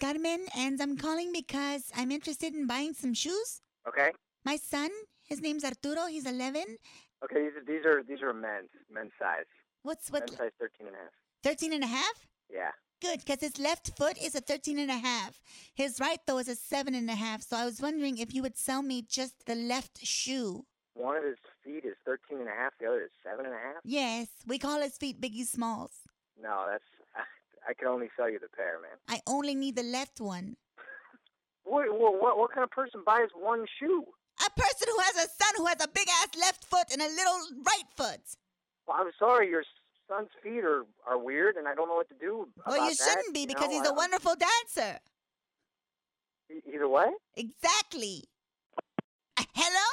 Scotman, and I'm calling because I'm interested in buying some shoes. Okay. My son, his name's Arturo. He's 11. Okay. These are these are these are men's men's size. What's what? Men's size thirteen and a half. 13 and a half? Yeah. Good, because his left foot is a 13 and a half. His right, though, is a seven and a half. So I was wondering if you would sell me just the left shoe. One of his feet is 13 and a half, The other is seven and a half. Yes, we call his feet Biggie Smalls. No, that's I can only sell you the pair, man. I only need the left one. What what what, what kind of person buys one shoe? A person who has a son who has a big ass left foot and a little right foot. Well, I'm sorry, your son's feet are, are weird, and I don't know what to do. Well, you that, shouldn't be you because know? he's a wonderful dancer. Either way. Exactly. Uh, hello?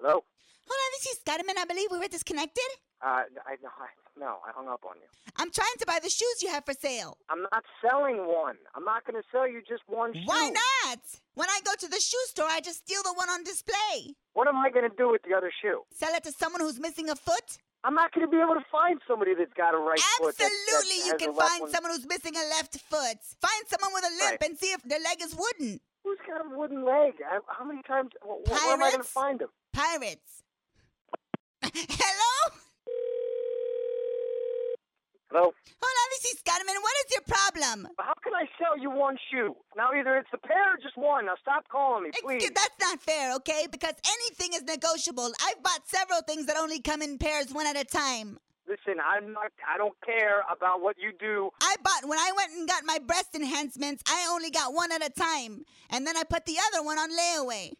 Hello. Hold on, this is Scotman. I believe we were disconnected. Uh, I no, I no, I hung up on you. I'm trying to buy the shoes you have for sale. I'm not selling one. I'm not going to sell you just one shoe. Why not? When I go to the shoe store, I just steal the one on display. What am I going to do with the other shoe? Sell it to someone who's missing a foot? I'm not going to be able to find somebody that's got a right foot. that- that Absolutely, you can find one. someone who's missing a left foot. Find someone with a limp Right. and see if their leg is wooden. Who's got a wooden leg? I, how many times? wh- wh- Where am I going to find them? Pirates. Hello? Hello. Hold on, this is Scotman. What is your problem? How can I sell you one shoe? Now either it's the pair or just one. Now stop calling me, please. Excuse, that's not fair, okay? Because anything is negotiable. I've bought several things that only come in pairs one at a time. Listen, I'm not. I don't care about what you do. I bought when I went and got my breast enhancements, I only got one at a time. And then I put the other one on layaway.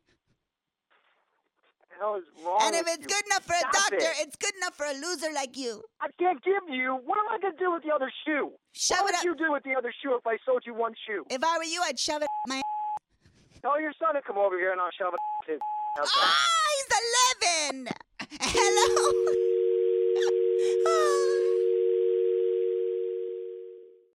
Hell is wrong and if it's you? good enough for a doctor, it. it's good enough for a loser like you. I can't give you. What am I going to do with the other shoe? Shove what it would up. you do with the other shoe if I sold you one shoe? If I were you, I'd shove it up my Tell your son to come over here and I'll shove it. in his-? Ah, he's 11. Hello?